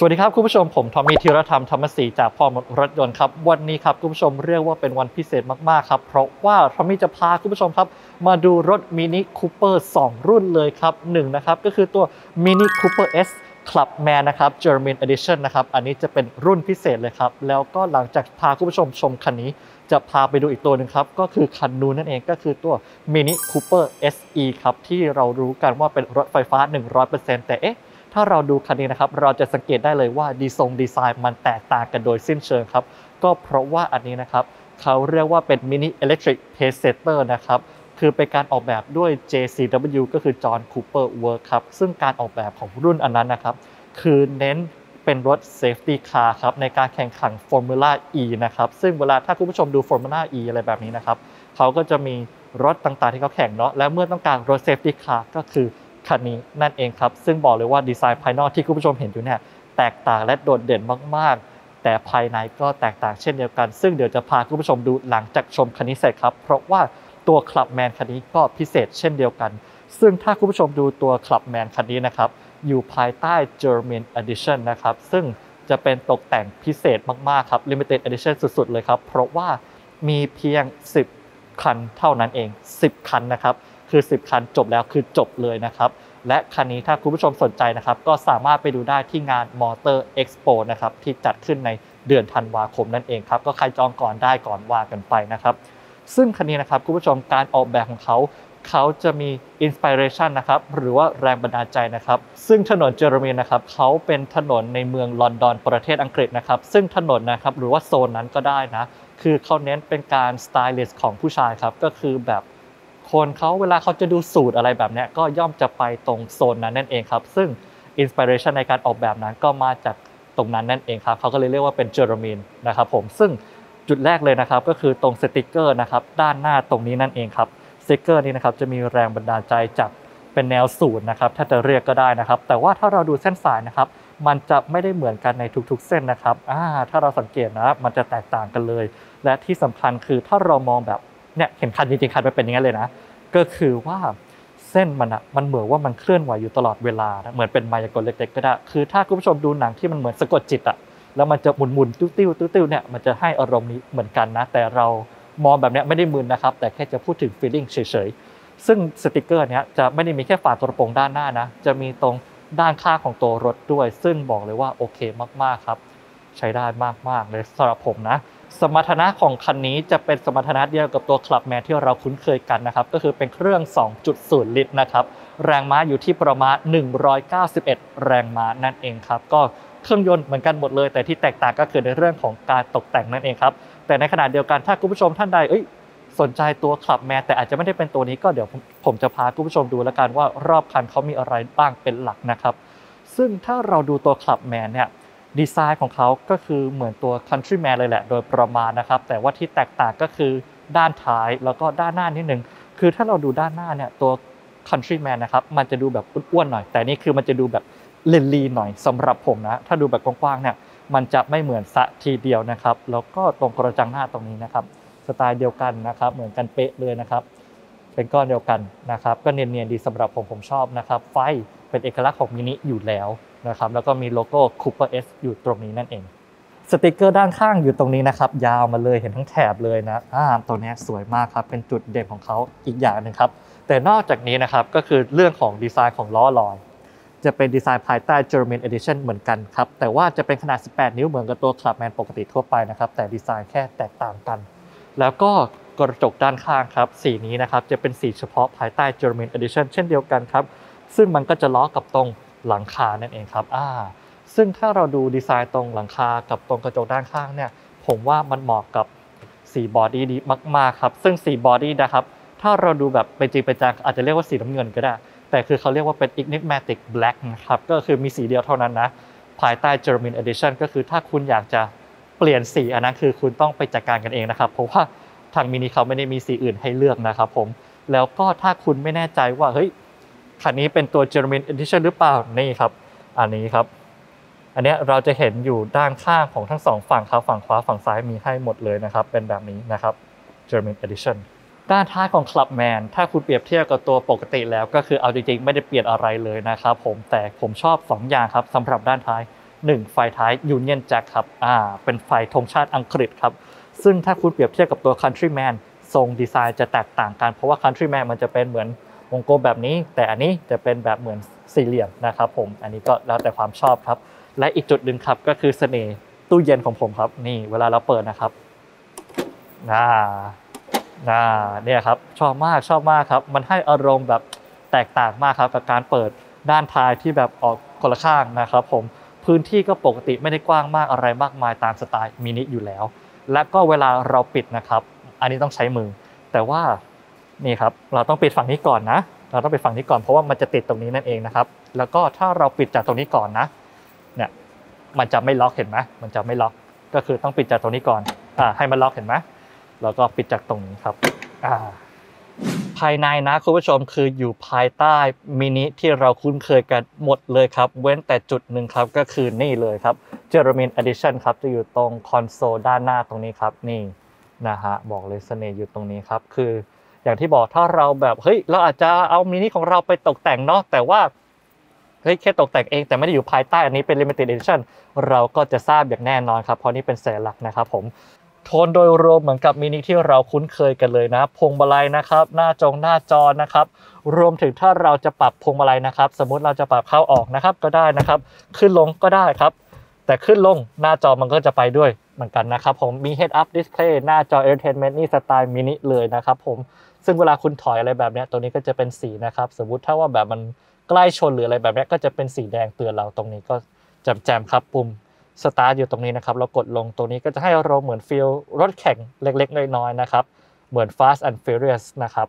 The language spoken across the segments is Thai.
สวัสดีครับคุณผู้ชมผมทอมมี่ธีรธรรมธรรมศรีจากพ่อมดรถยนต์ครับวันนี้ครับคุณผู้ชมเรียกว่าเป็นวันพิเศษมากๆครับเพราะว่าทอมมี่จะพาคุณผู้ชมครับ มาดูรถมินิคูเปอร์2รุ่นเลยครับหนึ่งนะครับก็คือตัวมินิคูเปอร์ S Clubman นะครับ German Edition นะครับ อันนี้จะเป็นรุ่นพิเศษเลยครับ แล้วก็หลังจากพาคุณผู้ชมชมคันนี้ จะพาไปดูอีกตัวหนึ่งครับ ก็คือคันนู้นนั่นเองก็คือตัว Mini Cooper SE ครับ ที่เรารู้กันว่าเป็นรถไฟฟ้า 100%แต่เอ๊ะ ถ้าเราดูคันนี้นะครับ เราจะสังเกตได้เลยว่าดีทรงดีไซน์มันแตกต่างกันโดยสิ้นเชิงครับ ก็เพราะว่าอันนี้นะครับเขาเรียกว่าเป็น Mini Electric Pace Setter นะครับคือเป็นการออกแบบด้วย JCW ก็คือ John Cooper Work ครับ ซึ่งการออกแบบของรุ่นอันนั้นนะครับ คือเน้นเป็นรถ Safety Car ครับ ในการแข่งขัน Formula E นะครับ ซึ่งเวลาถ้าคุณผู้ชมดู Formula E อะไรแบบนี้นะครับ เขาก็จะมีรถต่างๆที่เขาแข่งเนาะ และเมื่อต้องการรถ Safety Car ก็คือ คันนี้นั่นเองครับ ซึ่งบอกเลยว่าดีไซน์ภายนอกที่คุณผู้ชมเห็นอยู่เนี่ยแตกต่างและโดดเด่นมากๆ แต่ภายในก็แตกต่างเช่นเดียวกัน ซึ่งเดี๋ยวจะพาคุณผู้ชมดูหลังจากชมคันนี้เสร็จครับ เพราะว่าตัวคลับแมนคันนี้ก็พิเศษเช่นเดียวกัน ซึ่งถ้าคุณผู้ชมดูตัวคลับแมนคันนี้นะครับอยู่ภายใต้ German Edition นะครับซึ่งจะเป็นตกแต่งพิเศษมากๆครับ Limited Edition สุดๆเลยครับ เพราะว่ามีเพียง 10 คันเท่านั้นเอง 10 คันนะครับ คือ 10 คันจบแล้วคือจบเลยนะครับและคันนี้ถ้าคุณผู้ชมสนใจนะครับ ก็สามารถไปดูได้ที่งาน Motor Expo นะครับที่จัดขึ้นในเดือนธันวาคมนั่นเองครับก็ใครจองก่อนได้ก่อนว่ากันไปนะครับ ซึ่งคันนี้นะครับคุณผู้ชมการออกแบบของเขาเขาจะมี inspiration นะครับหรือว่าแรงบันดาลใจนะครับ ซึ่งถนน Jermyn นะครับเขาเป็นถนนในเมืองลอนดอนประเทศอังกฤษนะครับ ซึ่งถนนนะครับหรือว่าโซนนั้นก็ได้นะ คือเขาเน้นเป็นการสไตลิสต์ของผู้ชายครับก็คือแบบ คนเขาเวลาเขาจะดูสูทอะไรแบบนี้ก็ย่อมจะไปตรงโซนนั้นนั่นเองครับ ซึ่ง inspiration ในการออกแบบนั้นก็มาจากตรงนั้นนั่นเองครับเขาก็เลยเรียกว่าเป็น Jermyn นะครับผมซึ่งจุดแรกเลยนะครับก็คือตรงสติกเกอร์นะครับด้านหน้าตรงนี้นั่นเองครับสติกเกอร์นี้นะครับจะมีแรงบันดาลใจจากเป็นแนวสูทนะครับถ้าจะเรียกก็ได้นะครับ แต่ว่าถ้าเราดูเส้นสายนะครับมันจะไม่ได้เหมือนกันในทุกๆ เส้นนะครับถ้าเราสังเกตนะมันจะแตกต่างกันเลย และที่สำคัญคือถ้าเรามองแบบ เนี่ยเห็นคันจริงๆคันมันเป็นอย่างนั้นเลยนะ ก็คือว่าเส้นมันอะมันเหมือนว่ามันเคลื่อนไหวอยู่ตลอดเวลานะเหมือนเป็นมายากลเล็กๆก็ได้คือถ้าคุณผู้ชมดูหนังที่มันเหมือนสะกดจิตอะแล้วมันจะหมุนหมุนติ้วติ้วติ้วเนี่ยมันจะให้อารมณ์นี้เหมือนกันนะ แต่เรามองแบบนี้ไม่ได้มึนนะครับ แต่แค่จะพูดถึงฟีลลิ่งเฉยๆซึ่งสติกเกอร์เนี้ยจะไม่ได้มีแค่ฝากระโปรงด้านหน้านะ จะมีตรงด้านข้างของตัวรถด้วย ซึ่งบอกเลยว่าโอเคมากๆครับ ใช้ได้มากๆเลยสำหรับผมนะ สมรรถนะของคันนี้จะเป็นสมรรถนะเดียวกับตัวคลับแมนที่เราคุ้นเคยกันนะครับ ก็คือเป็นเครื่อง 2.0 ลิตรนะครับ แรงม้าอยู่ที่ประมาณ 191 แรงม้านั่นเองครับ ก็เครื่องยนต์เหมือนกันหมดเลย แต่ที่แตกต่างก็คือในเรื่องของการตกแต่งนั่นเองครับ แต่ในขณะเดียวกันถ้าคุณผู้ชมท่านใดสนใจตัวคลับแมนแต่อาจจะไม่ได้เป็นตัวนี้ก็เดี๋ยวผมจะพาคุณผู้ชมดูแล้วกันว่ารอบคันเขามีอะไรบ้างเป็นหลักนะครับ ซึ่งถ้าเราดูตัวคลับแมนเนี่ย ดีไซน์ของเขาก็คือเหมือนตัว Countryman เลยแหละ โดยประมาณนะครับ แต่ว่าที่แตกต่างก็คือด้านท้ายแล้วก็ด้านหน้านิดนึง คือถ้าเราดูด้านหน้าเนี่ยตัว Countryman นะครับ มันจะดูแบบอ้วนๆหน่อย แต่นี่คือมันจะดูแบบเลนลีหน่อยสำหรับผมนะ ถ้าดูแบบกว้างๆเนี่ย มันจะไม่เหมือนสะทีเดียวนะครับ แล้วก็ตรงกระจังหน้าตรงนี้นะครับ สไตล์เดียวกันนะครับ เหมือนกันเป๊ะเลยนะครับ เป็นก้อนเดียวกันนะครับ ก็เนียนๆดีสำหรับผมผมชอบนะครับ ไฟเป็นเอกลักษณ์ของมินิอยู่แล้ว นะครับแล้วก็มีโลโก้ Cooper S อยู่ตรงนี้นั่นเองสติกเกอร์ด้านข้างอยู่ตรงนี้นะครับ ยาวมาเลยเห็นทั้งแถบเลยนะอ่าตัวนี้สวยมากครับ เป็นจุดเด่นของเขาอีกอย่างหนึ่งครับ แต่นอกจากนี้นะครับ ก็คือเรื่องของดีไซน์ของล้ออัลลอย จะเป็นดีไซน์ภายใต้ Jermyn Edition เหมือนกันครับ แต่ว่าจะเป็นขนาด 18 นิ้วเหมือนกับตัว Clubman ปกติทั่วไปนะครับ แต่ดีไซน์แค่แตกต่างกัน แล้วก็กระจกด้านข้างครับ สีนี้นะครับจะเป็นสีเฉพาะภายใต้ German Edition เช่นเดียวกันครับ ซึ่งมันก็จะล้อกับตรง หลังคานั่นเองครับอ่าซึ่งถ้าเราดูดีไซน์ตรงหลังคากับตรงกระจกด้านข้างเนี่ยผมว่ามันเหมาะกับสีบอดี้ดีมากๆครับ ซึ่งสีบอดี้นะครับ ถ้าเราดูแบบเป็นจริงเป็นจังอาจจะเรียกว่าสีน้ำเงินก็ได้ แต่คือเขาเรียกว่าเป็น enigmatic black นะครับ ก็คือมีสีเดียวเท่านั้นนะ ภายใต้ German Edition ก็คือถ้าคุณอยากจะเปลี่ยนสีอันนั้นคือคุณต้องไปจัดการกันเองนะครับ เพราะว่าทางมินิเขาไม่ได้มีสีอื่นให้เลือกนะครับผม แล้วก็ถ้าคุณไม่แน่ใจว่าเฮ้ย คันนี้เป็นตัว German Edition หรือเปล่านี่ครับ อันนี้ครับ อันนี้เราจะเห็นอยู่ด้านข้างของทั้งสองฝั่งครับฝั่งขวาฝั่งซ้ายมีให้หมดเลยนะครับ เป็นแบบนี้นะครับ German Edition ด้านท้ายของ Clubman ถ้าคุณเปรียบเทียบกับตัวปกติแล้วก็คือเอาจริงๆ ไม่ได้เปลี่ยนอะไรเลยนะครับผมแต่ผมชอบ 2 อย่างครับสำหรับด้านท้าย 1 ไฟท้าย Union Jack ครับอ่าเป็นไฟธงชาติอังกฤษครับ ซึ่งถ้าคุณเปรียบเทียบกับตัว Countryman ทรงดีไซน์จะแตกต่างกัน เพราะว่า Countryman มันจะเป็นเหมือน วงกลมแบบนี้ แต่อันนี้จะเป็นแบบเหมือนสี่เหลี่ยมนะครับผมอันนี้ก็แล้วแต่ความชอบครับ และอีกจุดหนึ่งครับก็คือเสน่ห์ตู้เย็นของผมครับ นี่เวลาเราเปิดนะครับน่าน่าเนี่ยครับชอบมากชอบมากครับ มันให้อารมณ์แบบแตกต่างมากครับกับการเปิดด้านท้ายที่แบบออกคนละข้างนะครับ ผมพื้นที่ก็ปกติไม่ได้กว้างมากอะไรมากมายตามสไตล์มินิอยู่แล้ว และก็เวลาเราปิดนะครับ อันนี้ต้องใช้มือ แต่ว่า นี่ครับเราต้องปิดฝั่งนี้ก่อนนะ เราต้องปิดฝั่งนี้ก่อนเพราะว่ามันจะติดตรงนี้นั่นเองนะครับ แล้วก็ถ้าเราปิดจากตรงนี้ก่อนนะเนี่ยมันจะไม่ล็อกเห็นไหมมันจะไม่ล็อกก็คือต้องปิดจากตรงนี้ก่อนอ่าให้มันล็อกเห็นไหมแล้วก็ปิดจากตรงนี้ครับอ่าภายในนะคุณผู้ชมคืออยู่ภายใต้มินิที่เราคุ้นเคยกันหมดเลยครับ เว้นแต่จุดหนึ่งครับก็คือนี่เลยครับ Jermyn Edition ครับจะอยู่ตรงคอนโซลด้านหน้าตรงนี้ครับนี่นะฮะบอกเลยเสน่ห์อยู่ตรงนี้ครับคือ อย่างที่บอกถ้าเราแบบเฮ้ยเราอาจจะเอามินิของเราไปตกแต่งเนาะแต่ว่าเฮ้ยแค่ตกแต่งเองแต่ไม่ได้อยู่ภายใต้อันนี้เป็น limited edition เราก็จะทราบอย่างแน่นอนครับ เพราะนี่เป็นสัญลักษณ์นะครับผมโทนโดยรวมเหมือนกับมินิที่เราคุ้นเคยกันเลยนะพวงมาลัยนะครับ หน้าจงหน้าจอนะครับ รวมถึงถ้าเราจะปรับพวงมาลัยนะครับ สมมุติเราจะปรับเข้าออกนะครับก็ได้นะครับ ขึ้นลงก็ได้ครับ แต่ขึ้นลงหน้าจอมันก็จะไปด้วยเหมือนกันนะครับผมมี head up display หน้าจอ entertainment นี่สไตล์มินิเลยนะครับผม ซึ่งเวลาคุณถอยอะไรแบบนี้ตัวนี้ก็จะเป็นสีนะครับ สมมติถ้าว่าแบบมันใกล้ชนหรืออะไรแบบนี้ก็จะเป็นสีแดงเตือนเราตรงนี้ก็แจมๆครับปุ่มสตาร์ทอยู่ตรงนี้นะครับเรากดลงตรงนี้ก็จะให้เราเหมือนฟีลรถแข่งเล็กๆ น้อยๆนะครับ เหมือน Fast and Furious นะครับ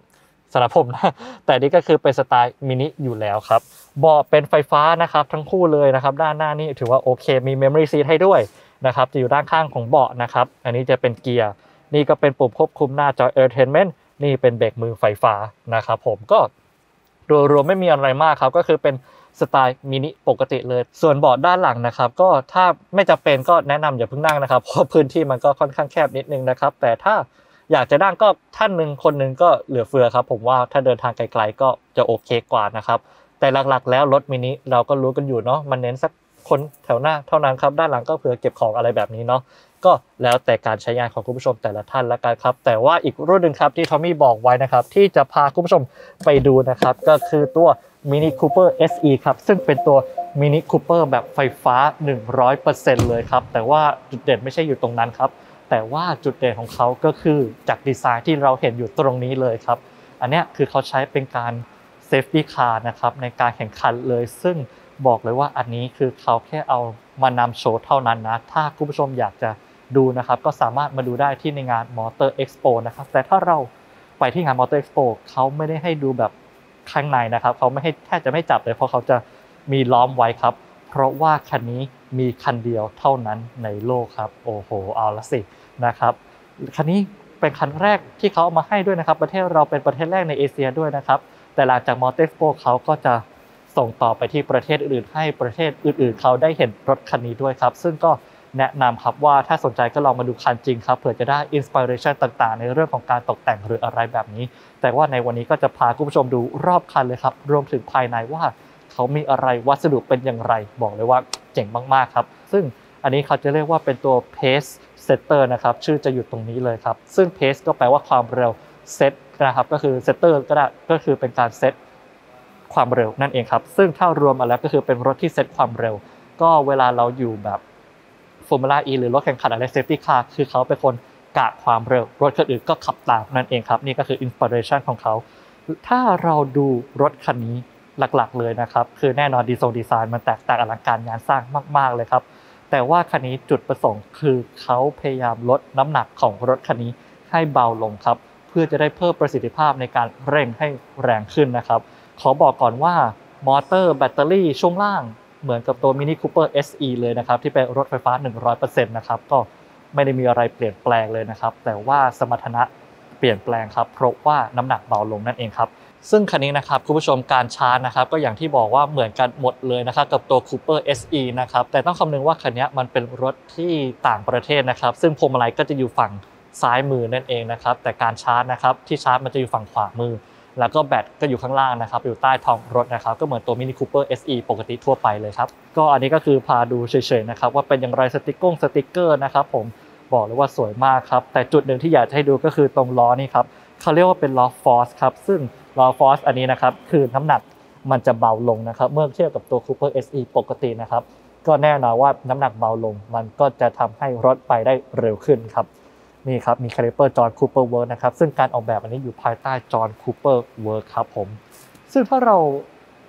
สำหรับผมนะแต่นี่ก็คือเป็นสไตล์มินิอยู่แล้วครับเบาะเป็นไฟฟ้านะครับทั้งคู่เลยนะครับ ด้านหน้านี่ถือว่าโอเคมี Memory Seat ให้ด้วยนะครับจะอยู่ด้านข้างของเบาะนะครับ อันนี้จะเป็นเกียร์ นี่ก็เป็นปุ่มควบคุมหน้าจอ Entertainment นี่เป็นเบรกมือไฟฟ้านะครับผมก็โดยรวมไม่มีอะไรมากครับ ก็คือเป็นสไตล์มินิปกติเลย ส่วนเบาะด้านหลังนะครับ ก็ถ้าไม่จำเป็นก็แนะนำอย่าเพิ่งนั่งนะครับ เพราะพื้นที่มันก็ค่อนข้างแคบนิดนึงนะครับ แต่ถ้าอยากจะนั่งก็ท่านหนึ่งคนหนึ่งก็เหลือเฟือครับ ผมว่าถ้าเดินทางไกลๆก็จะโอเคกว่านะครับ แต่หลักๆ แล้วรถมินิเราก็รู้กันอยู่เนาะมันเน้นสักคนแถวหน้าเท่านั้นครับ ด้านหลังก็เผื่อเก็บของอะไรแบบนี้เนาะ ก็แล้วแต่การใช้งานของคุณผู้ชมแต่ละท่านละกันครับ แต่ว่าอีกรุ่นหนึ่งครับที่ทอมมี่บอกไว้นะครับ ที่จะพาคุณผู้ชมไปดูนะครับ ก็คือตัว Mini Cooper SE ครับ ซึ่งเป็นตัว Mini Cooper แบบไฟฟ้า 100%เลยครับ แต่ว่าจุดเด่นไม่ใช่อยู่ตรงนั้นครับ แต่ว่าจุดเด่นของเขาก็คือจากดีไซน์ที่เราเห็นอยู่ตรงนี้เลยครับ อันนี้คือเขาใช้เป็นการ Safety Car นะครับในการแข่งขันเลย ซึ่งบอกเลยว่าอันนี้คือเขาแค่เอามานำโชว์เท่านั้นนะ ถ้าคุณผู้ชมอยากจะ ดูนะครับก็สามารถมาดูได้ที่ในงาน Motor Expo นะครับแต่ถ้าเราไปที่งาน Motor Expo เขาไม่ได้ให้ดูแบบข้างในนะครับเขาไม่ให้แทบจะไม่จับเลยเพราะเขาจะมีล้อมไว้ครับ เพราะว่าคันนี้มีคันเดียวเท่านั้นในโลกครับโอ้โหเอาละสินะครับคันนี้เป็นคันแรกที่เขาเอามาให้ด้วยนะครับ ประเทศเราเป็นประเทศแรกในเอเชียด้วยนะครับ แต่หลังจาก Motor Expo เขาก็จะส่งต่อไปที่ประเทศอื่นๆให้ประเทศอื่นๆ เขาได้เห็นรถคันนี้ด้วยครับ ซึ่งก็ แนะนำครับว่าถ้าสนใจก็ลองมาดูคันจริงครับเผื่อจะได้อินสปิเรชันต่างๆ ในเรื่องของการตกแต่งหรืออะไรแบบนี้ แต่ว่าในวันนี้ก็จะพาคุณผู้ชมดูรอบคันเลยครับ รวมถึงภายในว่าเขามีอะไรวัสดุเป็นอย่างไร บอกเลยว่าเจ๋งมากๆครับ ซึ่งอันนี้เขาจะเรียกว่าเป็นตัว pace setter นะครับ ชื่อจะอยู่ตรงนี้เลยครับ ซึ่ง pace ก็แปลว่าความเร็ว set นะครับ ก็คือ setter ก็ได้ก็คือเป็นการเซตความเร็วนั่นเองครับ ซึ่งถ้ารวมมาแล้วก็คือเป็นรถที่เซตความเร็ว ก็เวลาเราอยู่แบบ Formula E หรือรถแข่งขันอะไร safety car คือเขาเป็นคนกะความเร็ว รถคันอื่นก็ขับตามนั่นเองครับ นี่ก็คือ inspiration ของเขา ถ้าเราดูรถคันนี้หลักๆเลยนะครับ คือแน่นอนดีไซน์ดีไซน์มันแตกต่างอลังการงานสร้างมากๆเลยครับ แต่ว่าคันนี้จุดประสงค์คือเขาพยายามลดน้ำหนักของรถคันนี้ให้เบาลงครับ เพื่อจะได้เพิ่มประสิทธิภาพในการเร่งให้แรงขึ้นนะครับ ขอบอกก่อนว่า มอเตอร์แบตเตอรี่ช่วงล่าง เหมือนกับตัว Mini Cooper SE เลยนะครับที่เป็นรถไฟฟ้า 100%นะครับก็ไม่ได้มีอะไรเปลี่ยนแปลงเลยนะครับ แต่ว่าสมรรถนะเปลี่ยนแปลงครับเพราะว่าน้ำหนักเบาลงนั่นเองครับซึ่งคันนี้นะครับคุณผู้ชมการชาร์จนะครับก็อย่างที่บอกว่าเหมือนกันหมดเลยนะครับกับตัว Cooper SE นะครับแต่ต้องคำนึงว่าคันนี้มันเป็นรถที่ต่างประเทศนะครับ ซึ่งพวงมาลัยก็จะอยู่ฝั่งซ้ายมือนั่นเองนะครับแต่การชาร์จนะครับที่ชาร์จมันจะอยู่ฝั่งขวามือ แล้วก็แบตก็อยู่ข้างล่างนะครับอยู่ใต้ท้องรถนะครับก็เหมือนตัว Mini Cooper SE ปกติทั่วไปเลยครับก็อันนี้ก็คือพาดูเฉยๆนะครับว่าเป็นอย่างไรสติกเกอร์สติกเกอร์นะครับผมบอกเลยว่าสวยมากครับแต่จุดหนึ่งที่อยากให้ดูก็คือตรงล้อนี่ครับเขาเรียกว่าเป็นล้อฟอสครับซึ่งล้อฟอสอันนี้นะครับคือน้ำหนักมันจะเบาลงนะครับเมื่อเทียบกับตัว Cooper SE ปกตินะครับก็แน่นอนว่าน้ำหนักเบาลง มันก็จะทำให้รถไปได้เร็วขึ้นครับ นี่ครับมี caliper John Cooper Works นะครับซึ่งการออกแบบอันนี้อยู่ภายใต้ John Cooper Works ครับผมซึ่งถ้าเรา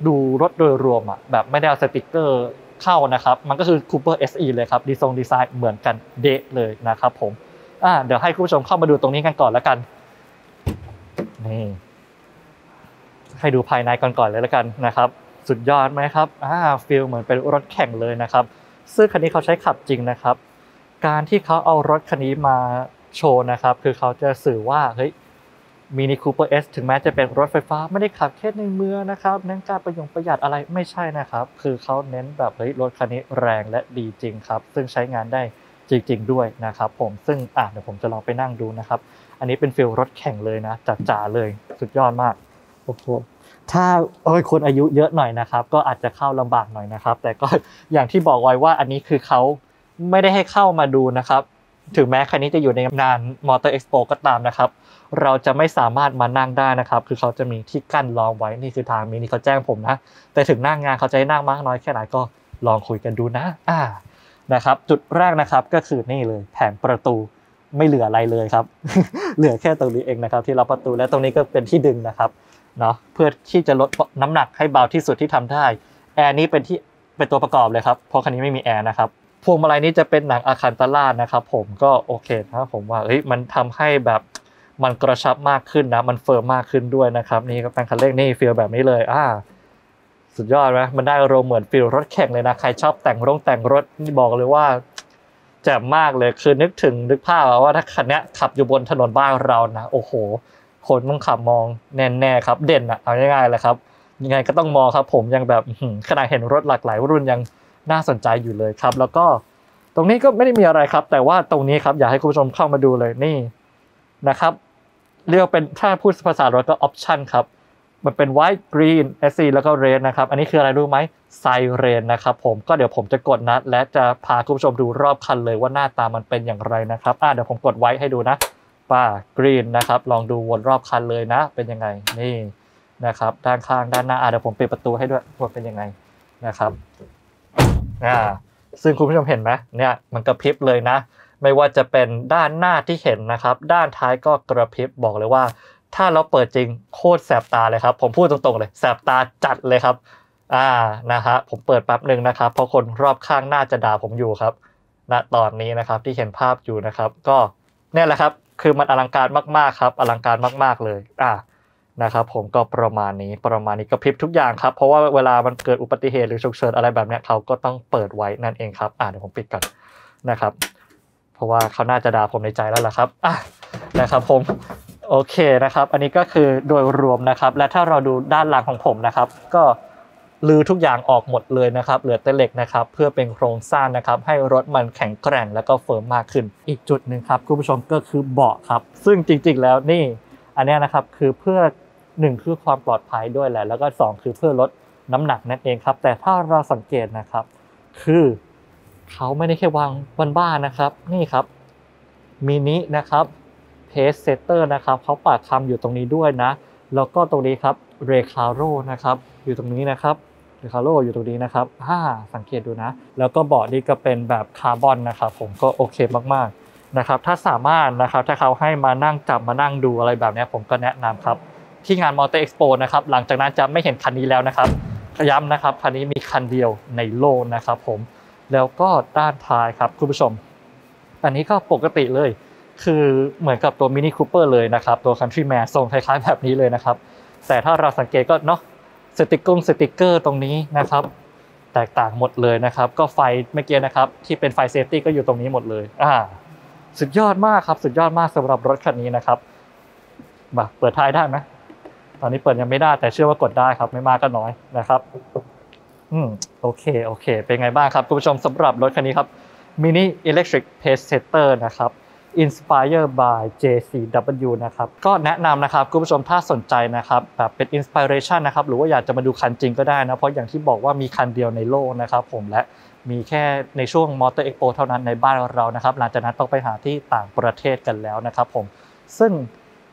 ดูรถโดยรวมอะแบบไม่ได้เอาสติกเกอร์เข้านะครับ มันก็คือ Cooper SE เลยครับดีทรงดีไซน์เหมือนกันเดะเลยนะครับผมอ่าเดี๋ยวให้คุณผู้ชมเข้ามาดูตรงนี้กันก่อนแล้วกันนี่ให้ดูภายในก่อนก่อนเลยแล้วกันนะครับ สุดยอดไหมครับอ่า feel เหมือนเป็นรถแข่งเลยนะครับซึ่งคันนี้เขาใช้ขับจริงนะครับ การที่เขาเอารถคันนี้มา โชว์นะครับ คือเขาจะสื่อว่าเฮ้ย Mini Cooper SE ถึงแม้จะเป็นรถไฟฟ้าไม่ได้ขับแค่ในเมืองนะครับเน้นการประหยงประหยัดอะไรไม่ใช่นะครับ คือเขาเน้นแบบเฮ้ยรถคันนี้แรงและดีจริงครับ ซึ่งใช้งานได้จริง ๆ ด้วยนะครับผมซึ่งอะเดี๋ยวผมจะลองไปนั่งดูนะครับ อันนี้เป็น feel รถแข่งเลยนะจัดจ๋าเลยสุดยอดมากโอ้โหถ้าโอ้ยคนอายุเยอะหน่อยนะครับ ก็อาจจะเข้าลำบากหน่อยนะครับ แต่ก็อย่างที่บอกไว้ว่าอันนี้คือเขาไม่ได้ให้เข้ามาดูนะครับ ถึงแม้คันนี้จะอยู่ในงาน Motor Expo ก็ตามนะครับ เราจะไม่สามารถมานั่งได้นะครับ คือเขาจะมีที่กั้นรองไว้นี่คือทางมินี่เขาแจ้งผมนะ แต่ถึงหน้างงานเขาจะให้นั่งมากน้อยแค่ไหนก็ลองคุยกันดูนะอ่านะครับ จุดแรกนะครับก็คือนี่เลยแผงประตูไม่เหลืออะไรเลยครับ เหลือแค่ตรงนี้เองนะครับ ที่ล็อกประตูและตรงนี้ก็เป็นที่ดึงนะครับเนาะเพื่อที่จะลดน้ำหนักให้เบาที่สุดที่ทำได้แอร์นี้เป็นที่เป็นตัวประกอบเลยครับเพราะคันนี้ไม่มีแอร์นะครับ พวงมาลัยนี้จะเป็นหนัง Alcantara นะครับผมก็โอเคนะผมว่าเฮ้ยมันทำให้แบบมันกระชับมากขึ้นนะมัน firm มากขึ้นด้วยนะครับนี่ก็เป็นคันเร่งนี่ feel แบบนี้เลยอ่าสุดยอดไหมมันได้อารมณ์เหมือน feel รถแข่งเลยนะใครชอบแต่งรงแต่งรถนี่บอกเลยว่าแจ่มมากเลยคือนึกถึงนึกภาพว่าถ้าคันนี้ขับอยู่บนถนนบ้านเรานะโอ้โห คนต้องขับมองแน่ๆครับ เด่นอะเอาง่ายๆเลยครับ ยังไงก็ต้องมองครับ ผมยังแบบขนาดเห็นรถหลากหลายรุ่นยัง น่าสนใจอยู่เลยครับ แล้วก็ตรงนี้ก็ไม่ได้มีอะไรครับ แต่ว่าตรงนี้ครับอยากให้คุณผู้ชมเข้ามาดูเลยนี่นะครับเรียกเป็นถ้าพูดภาษารถก็ option ครับมันเป็น white green s อแล้วก็ red นะครับ อันนี้คืออะไรรู้ไหมไซเรนนะครับผมก็เดี๋ยวผมจะกดนะและจะพาคุณผู้ชมดูรอบคันเลยว่าหน้าตามันเป็นอย่างไรนะครับอ่าเดี๋ยวผมกดไว้ให้ดูนะป้า green นะครับ ลองดูวนรอบคันเลยนะ เป็นยังไงนี่นะครับ ด้านข้างด้านหน้าอ่าเดี๋ยวผมปิดประตูให้ด้วยว่าเป็นยังไงนะครับ อ่าซึ่งคุณผู้ชมเห็นไหมเนี่ยมันกระพริบเลยนะ ไม่ว่าจะเป็นด้านหน้าที่เห็นนะครับ ด้านท้ายก็กระพริบบอกเลยว่า ถ้าเราเปิดจริงโคตรแสบตาเลยครับ ผมพูดตรงๆเลยแสบตาจัดเลยครับอ่านะฮะผมเปิดแป๊บหนึ่งนะครับ เพราะคนรอบข้างน่าจะด่าผมอยู่ครับณตอนนี้นะครับที่เห็นภาพอยู่นะครับ ก็เนี่ยแหละครับ คือมันอลังการมากๆครับ อลังการมาก ๆเลยอ่า นะครับผมก็ประมาณนี้ประมาณนี้กระพริบทุกอย่างครับ เพราะว่าเวลามันเกิดอุบัติเหตุหรือฉุกเฉินอะไรแบบนี้เขาก็ต้องเปิดไว้นั่นเองครับอ่าเดี๋ยวผมปิดก่อนนะครับ เพราะว่าเขาน่าจะด่าผมในใจแล้วล่ะครับอะนะครับผมโอเคนะครับ อันนี้ก็คือโดยรวมนะครับ และถ้าเราดูด้านหลังของผมนะครับ ก็ลือทุกอย่างออกหมดเลยนะครับ เหลือแต่เหล็กนะครับ เพื่อเป็นโครงสร้างนะครับ ให้รถมันแข็งแกร่งแล้วก็เฟิร์มมากขึ้น อีกจุดหนึ่งครับคุณผู้ชมก็คือเบาะครับ ซึ่งจริงๆแล้วนี่ อันนี้นะครับคือเพื่อ หนึ่งคือความปลอดภัยด้วยแหละ แล้วก็สองคือเพื่อลดน้ำหนักนั่นเองครับ แต่ถ้าเราสังเกตนะครับ คือเขาไม่ได้แค่วางบ้านๆนะครับ นี่ครับมินินะครับ Pacesetter นะครับเขาปักคำอยู่ตรงนี้ด้วยนะ แล้วก็ตรงนี้ครับ Recaro นะครับอยู่ตรงนี้นะครับ Recaro อยู่ตรงนี้นะครับฮ่าสังเกตดูนะ แล้วก็เบาะนี่ก็เป็นแบบคาร์บอนนะครับผมก็โอเคมากๆนะครับถ้าสามารถนะครับถ้าเขาให้มานั่งจับมานั่งดูอะไรแบบนี้ผมก็แนะนำครับ ที่งาน Motor Expo นะครับหลังจากนั้นจะไม่เห็นคันนี้แล้วนะครับย้ำนะครับคันนี้มีคันเดียวในโลกนะครับผมแล้วก็ด้านท้ายครับคุณผู้ชม อันนี้ก็ปกติเลย คือเหมือนกับตัว Mini Cooper เลยนะครับ ตัว Countryman ทรงคล้ายๆแบบนี้เลยนะครับ แต่ถ้าเราสังเกตก็เนาะสติกกอร์สติกเกอร์ตรงนี้นะครับ แตกต่างหมดเลยนะครับ ก็ไฟเมื่อกี้นะครับ ที่เป็นไฟ safety ก็อยู่ตรงนี้หมดเลยอ่าสุดยอดมากครับ สุดยอดมากสำหรับรถคันนี้นะครับมาเปิดท้ายได้ไหม ตอนนี้เปิดยังไม่ได้แต่เชื่อว่ากดได้ครับ ไม่มากก็น้อยนะครับอืมโอเคโอเค เป็นไงบ้างครับคุณผู้ชมสำหรับรถคันนี้ครับ Mini Electric Pace Setter นะครับ Inspire by JCW นะครับ ก็แนะนำนะครับคุณผู้ชมถ้าสนใจนะครับแบบเป็น Inspiration นะครับ หรือว่าอยากจะมาดูคันจริงก็ได้นะ เพราะอย่างที่บอกว่ามีคันเดียวในโลกนะครับผมและมีแค่ในช่วง Motor Expo เท่านั้นในบ้านเรานะครับ หลังจากนั้นต้องไปหาที่ต่างประเทศกันแล้วนะครับผมซึ่ง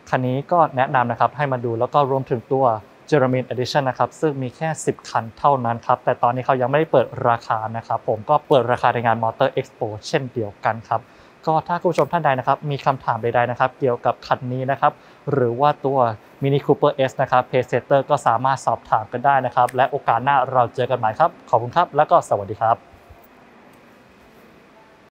คันนี้ก็แนะนำนะครับให้มาดูแล้วก็รวมถึงตัว j e r e m i n Edition นะครับซึ่งมีแค่ 10 คันเท่านั้นครับ แต่ตอนนี้เขายังไม่ได้เปิดราคานะครับผมก็เปิดราคาในงาน Motor Expo เช่นเดียวกันครับก็ถ้าคุณผู้ชมท่านใดนะครับมีคำถามใดๆนะครับ เกี่ยวกับคันนี้นะครับหรือว่าตัว Mini Cooper S นะครับ p a c e t e r ก็สามารถสอบถามกันได้นะครับ และโอกาสหน้าเราเจอกันใหม่ครับ ขอบคุณครับ แล้วก็สวัสดีครับ